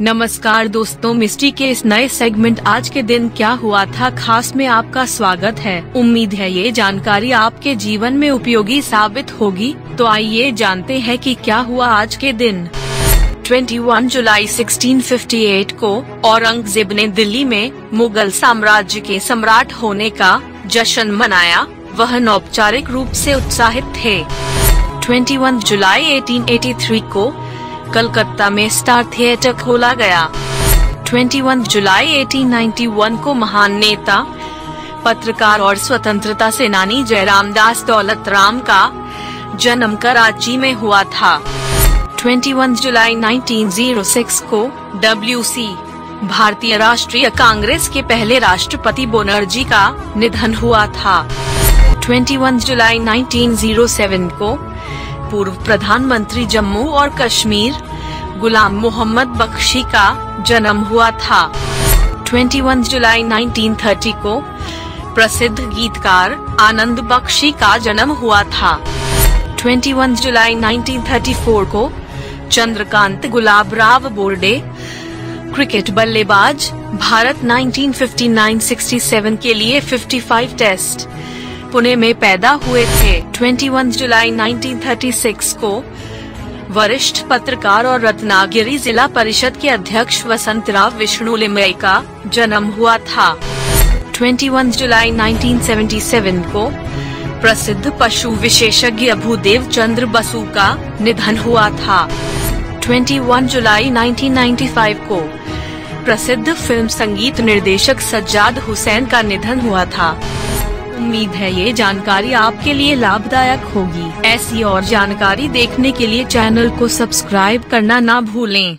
नमस्कार दोस्तों मिस्ट्री के इस नए सेगमेंट आज के दिन क्या हुआ था? खास में आपका स्वागत है। उम्मीद है ये जानकारी आपके जीवन में उपयोगी साबित होगी। तो आइए जानते हैं कि क्या हुआ आज के दिन। 21 जुलाई 1658 को औरंगज़ेब ने दिल्ली में मुगल साम्राज्य के सम्राट होने का जश्न मनाया। वह औपचारिक रूप से उत्साहित थे। 21 जुलाई 1883 को कलकत्ता में स्टार थिएटर खोला गया। 21 जुलाई 1891 को महान नेता, पत्रकार और स्वतंत्रता सेनानी जयराम दास दौलत राम का जन्म कराची में हुआ था। 21 जुलाई 1906 को डब्ल्यूसी भारतीय राष्ट्रीय कांग्रेस के पहले राष्ट्रपति बनर्जी का निधन हुआ था। 21 जुलाई 1907 को पूर्व प्रधानमंत्री जम्मू और कश्मीर, गुलाम मोहम्मद बख्शी का जन्म हुआ था। 21 जुलाई 1930 को प्रसिद्ध गीतकार आनंद बख्शी का जन्म हुआ था। 21 जुलाई 1934 को चंद्रकांत गुलाब राव बोर्डे, क्रिकेट बल्लेबाज, भारत 1959-67 के लिए 55 टेस्ट पुणे में पैदा हुए थे। 21 जुलाई 1936 को वरिष्ठ पत्रकार और रत्नागिरी जिला परिषद के अध्यक्ष वसंतराव विष्णु लिमय का जन्म हुआ था। 21 जुलाई 1977 को प्रसिद्ध पशु विशेषज्ञ भूदेव चंद्र बसु का निधन हुआ था। 21 जुलाई 1995 को प्रसिद्ध फ़िल्म संगीत निर्देशक सज्जाद हुसैन का निधन हुआ था। उम्मीद है ये जानकारी आपके लिए लाभदायक होगी। ऐसी और जानकारी देखने के लिए चैनल को सब्सक्राइब करना ना भूलें।